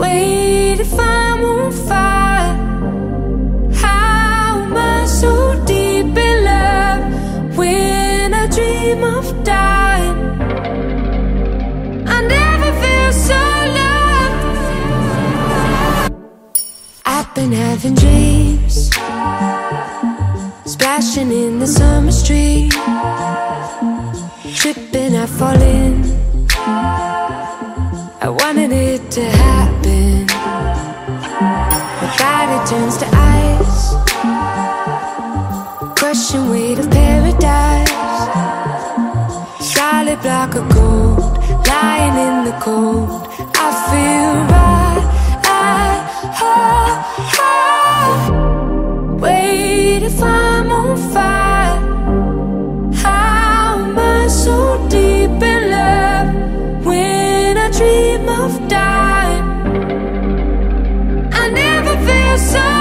Wait if I'm on fire. How am I so deep in love when I dream of dying? I never feel so loved. I've been having dreams Splashing in the summer street Tripping, I fall in to happen. My body turns to ice. Crushing weight of paradise. Solid block of gold Lying in the cold. I feel right. I, oh, oh. Wait if I'm on fire. How am I so deep in love? When I dream never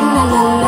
La la la